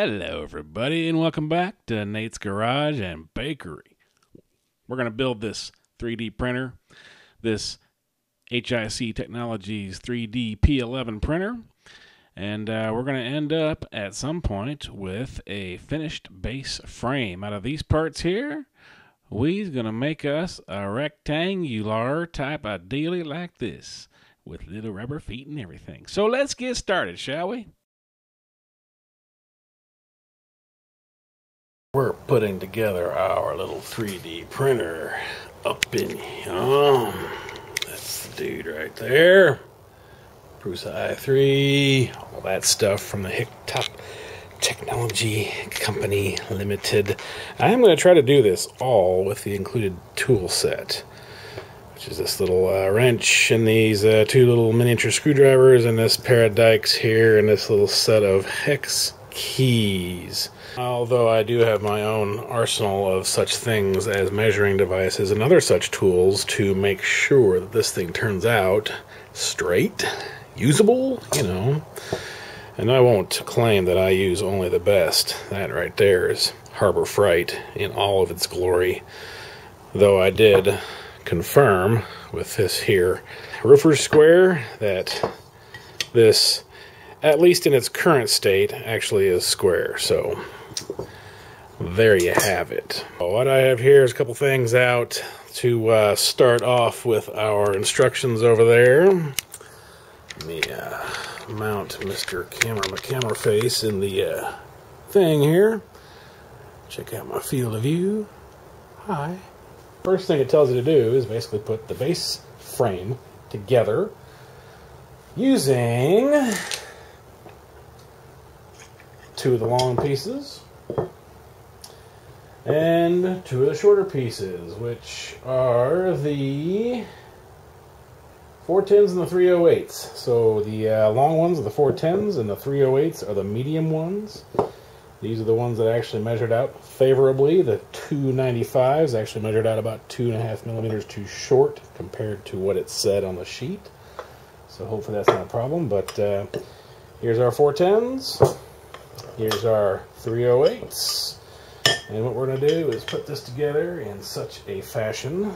Hello, everybody, and welcome back to Nate's Garage and Bakery. We're going to build this 3D printer, this HIC Technologies 3D P11 printer, and uh, we're going to end up at some point with a finished base frame. Out of these parts here, we's going to make us a rectangular type of like this with little rubber feet and everything. So let's get started, shall we? We're putting together our little 3D printer up in here. That's the dude right there. Prusa i3, all that stuff from the HICTOP Technology Company Limited. I am going to try to do this all with the included tool set, which is this little uh, wrench and these uh, two little miniature screwdrivers and this pair of dikes here and this little set of hex keys. Although I do have my own arsenal of such things as measuring devices and other such tools to make sure that this thing turns out straight, usable, you know. And I won't claim that I use only the best. That right there is Harbor Freight in all of its glory. Though I did confirm with this here roofer square that this, at least in its current state, actually is square. So there you have it. What I have here is a couple things out to uh, start off with our instructions over there. Let me uh, mount Mr. Camera, my camera face in the uh, thing here. Check out my field of view. Hi. First thing it tells you to do is basically put the base frame together using two of the long pieces and two of the shorter pieces, which are the 410s and the 308s. So the uh, long ones are the 410s, and the 308s are the medium ones. These are the ones that actually measured out favorably. The 295s actually measured out about two and a half millimeters too short compared to what it said on the sheet. So hopefully that's not a problem. But uh, here's our 410s. Here's our 308s. And what we're going to do is put this together in such a fashion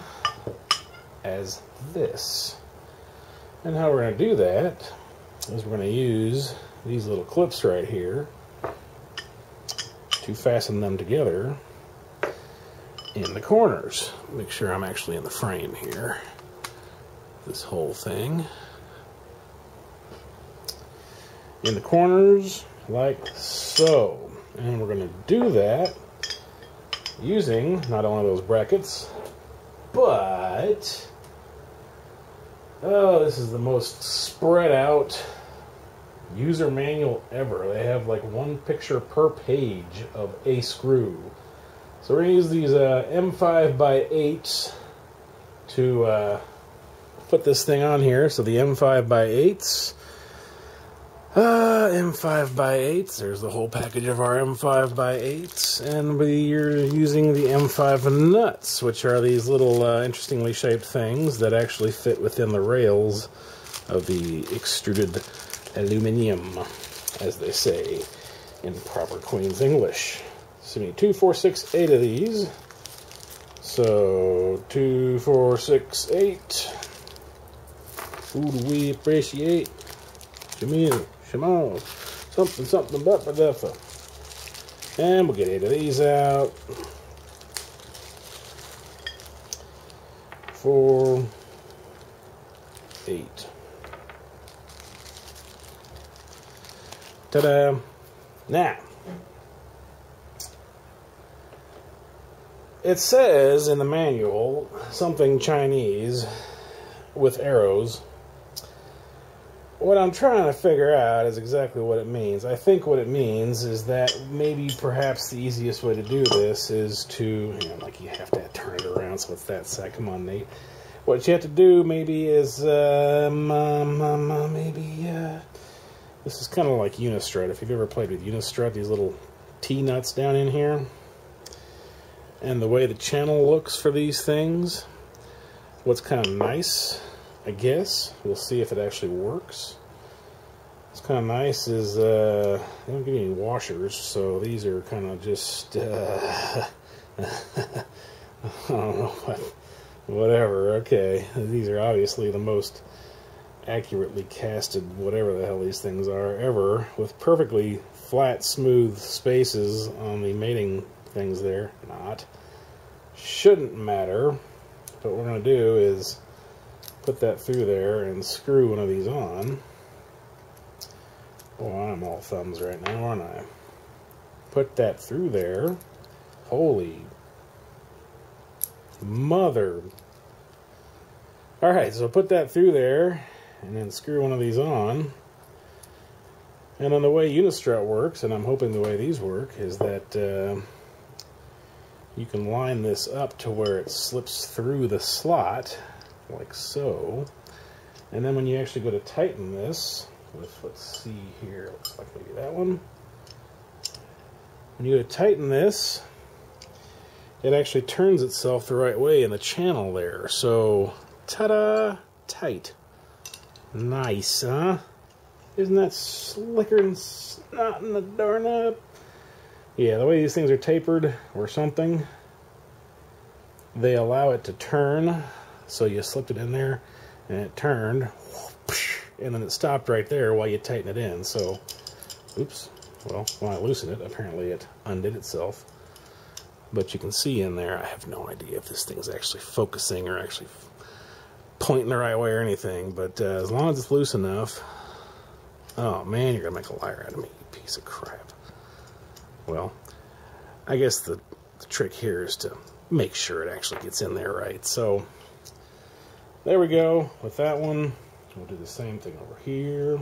as this. And how we're going to do that is we're going to use these little clips right here to fasten them together in the corners. Make sure I'm actually in the frame here. This whole thing. In the corners like so. And we're going to do that using not only those brackets, but oh, this is the most spread out user manual ever. They have like one picture per page of a screw. So we're gonna use these uh, M5 by 8 to uh, put this thing on here. So the M5 by 8s uh, M5 by 8s. There's the whole package of our M5 by 8s. And we're using the M5 nuts, which are these little uh, interestingly shaped things that actually fit within the rails of the extruded aluminum, as they say in proper Queen's English. So we need two, four, six, eight of these. So, two, four, six, eight. Who do we appreciate? Jamil. Come on. Something, something about Badeffa. And we'll get eight of these out. Four, eight. Ta-da. Now, it says in the manual something Chinese with arrows what I'm trying to figure out is exactly what it means. I think what it means is that maybe perhaps the easiest way to do this is to, you know, like you have to turn it around so it's that side. Come on, Nate. What you have to do maybe is, um, um, um, maybe, uh, this is kind of like Unistrut. If you've ever played with Unistrut, these little T-nuts down in here. And the way the channel looks for these things, what's kind of nice I guess. We'll see if it actually works. What's kind of nice is uh, they don't give you any washers, so these are kind of just uh, I don't know what, whatever. Okay, these are obviously the most accurately casted whatever the hell these things are ever with perfectly flat smooth spaces on the mating things there not shouldn't matter but what we're going to do is put that through there and screw one of these on. Boy I'm all thumbs right now aren't I? Put that through there. Holy mother. Alright so put that through there and then screw one of these on. And on the way Unistrut works, and I'm hoping the way these work, is that uh, you can line this up to where it slips through the slot, like so. And then when you actually go to tighten this, with, let's see here, looks like maybe that one. When you go to tighten this, it actually turns itself the right way in the channel there. So, ta-da, tight. Nice, huh? Isn't that slicker and snot in the darn up? Yeah, the way these things are tapered or something, they allow it to turn. So you slipped it in there and it turned, and then it stopped right there while you tighten it in. So, oops, well, when I loosen it, apparently it undid itself. But you can see in there, I have no idea if this thing is actually focusing or actually pointing the right way or anything, but uh, as long as it's loose enough. Oh man, you're gonna make a liar out of me, you piece of crap. Well, I guess the, the trick here is to make sure it actually gets in there right. So there we go with that one. We'll do the same thing over here.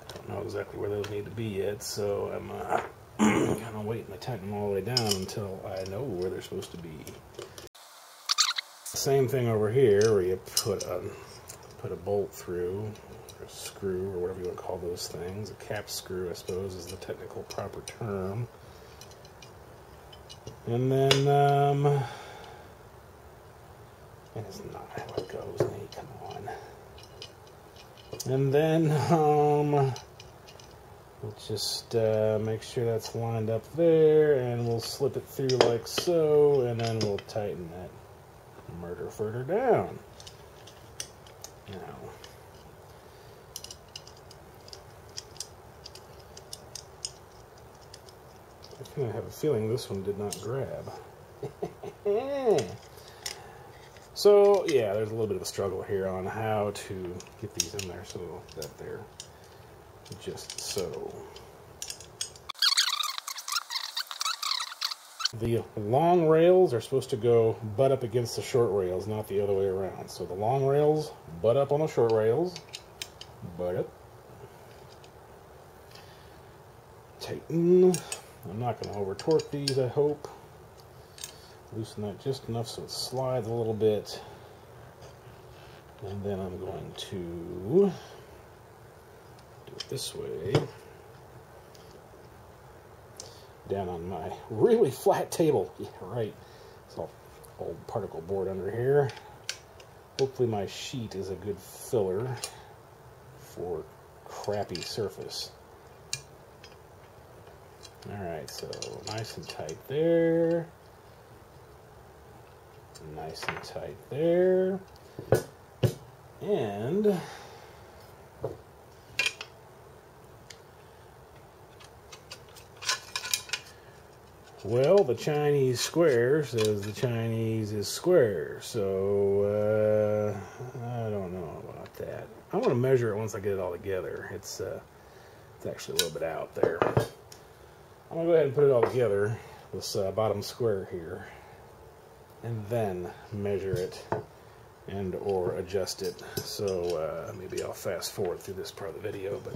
I don't know exactly where those need to be yet, so I'm uh, kind of waiting to tighten them all the way down until I know where they're supposed to be. Same thing over here where you put a, put a bolt through, or a screw, or whatever you want to call those things. A cap screw, I suppose, is the technical proper term. And then, um, that is not how it goes, Nate, come on. And then, um, We'll just uh, make sure that's lined up there, and we'll slip it through like so, and then we'll tighten that murder further down. Now, I have a feeling this one did not grab. so, yeah, there's a little bit of a struggle here on how to get these in there so that they're just so. The long rails are supposed to go butt up against the short rails, not the other way around. So the long rails butt up on the short rails, butt up. Tighten. I'm not going to over torque these, I hope. Loosen that just enough so it slides a little bit. And then I'm going to do it this way down on my really flat table. Yeah, right. It's all old particle board under here. Hopefully my sheet is a good filler for crappy surface. Alright, so nice and tight there. Nice and tight there. And Well, the Chinese square says the Chinese is square, so uh, I don't know about that. I want to measure it once I get it all together. It's uh, it's actually a little bit out there. I'm gonna go ahead and put it all together, this uh, bottom square here, and then measure it and or adjust it. So uh, maybe I'll fast forward through this part of the video, but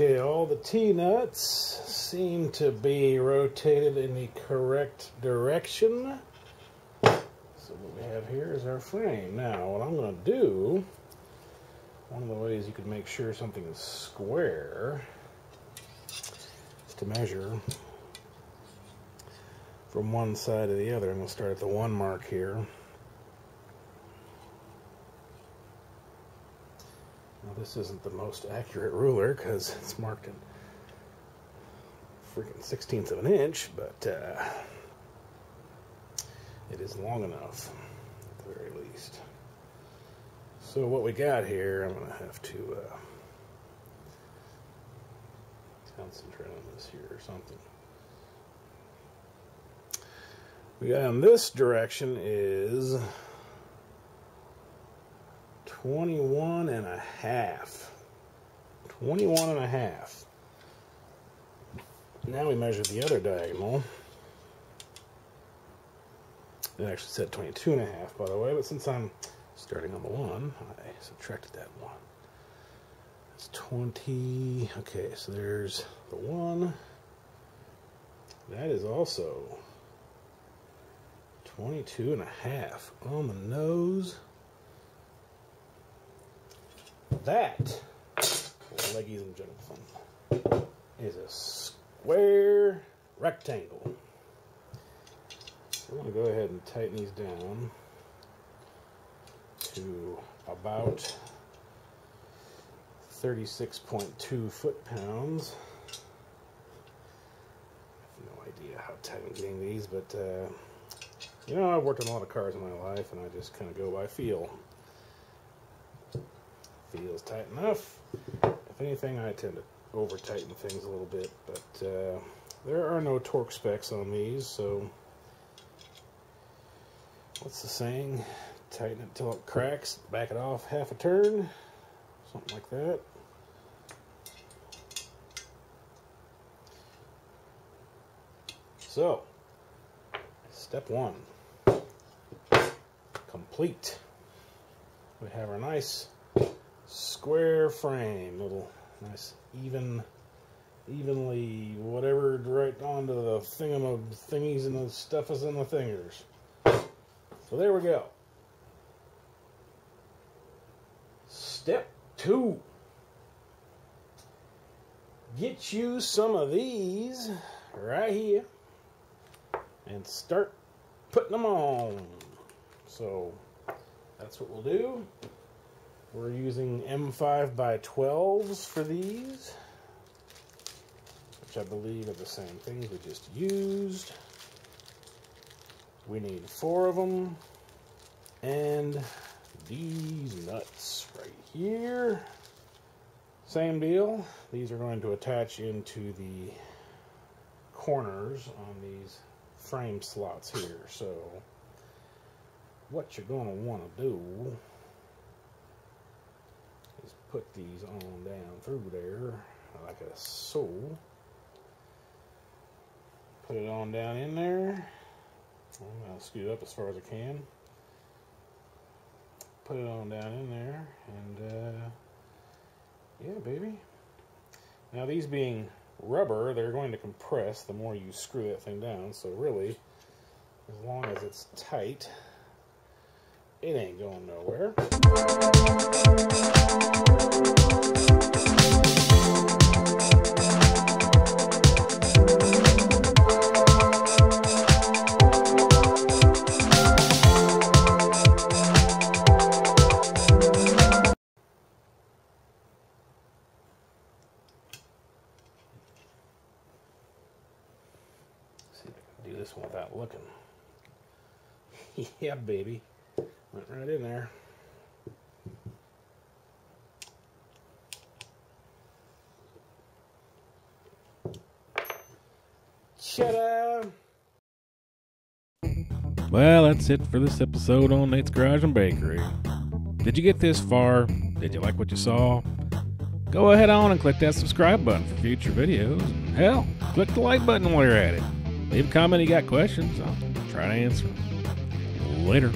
Okay, all the T-nuts seem to be rotated in the correct direction. So what we have here is our frame. Now, what I'm going to do one of the ways you can make sure something is square is to measure from one side to the other. Going to start at the one mark here. Now this isn't the most accurate ruler because it's marked in freaking sixteenths of an inch, but uh, it is long enough at the very least. So what we got here, I'm going to have to uh, concentrate on this here or something. We got in this direction is 21 and a half. 21 and a half. Now we measure the other diagonal. It actually said 22 and a half, by the way, but since I'm starting on the one, I subtracted that one. That's 20. Okay, so there's the one. That is also 22 and a half on the nose. That, ladies and gentlemen, is a square rectangle. So I'm going to go ahead and tighten these down to about 36.2 foot-pounds. I have no idea how tight I'm getting these, but uh, you know, I've worked on a lot of cars in my life, and I just kind of go by feel. Feels tight enough. If anything, I tend to over-tighten things a little bit, but uh, there are no torque specs on these, so what's the saying? Tighten it till it cracks, back it off half a turn, something like that. So, step one complete. We have our nice square frame, little nice even, evenly whatever right onto the thingam thingies and the stuff is in the fingers. So there we go. Step two. Get you some of these right here and start putting them on. So that's what we'll do. We're using M5 by 12s for these, which I believe are the same things we just used. We need four of them, and these nuts right here. Same deal. These are going to attach into the corners on these frame slots here. So what you're going to want to do is put these on down through there like a so. Put it on down in there. I'm going to scoot up as far as I can. Put it on down in there and uh, yeah baby. Now these being rubber, they're going to compress the more you screw that thing down. So really, as long as it's tight, it ain't going nowhere. Well, that's it for this episode on Nate's Garage and Bakery. Did you get this far? Did you like what you saw? Go ahead on and click that subscribe button for future videos. Hell, click the like button while you're at it. Leave a comment if you got questions. I'll try to answer. them. Later.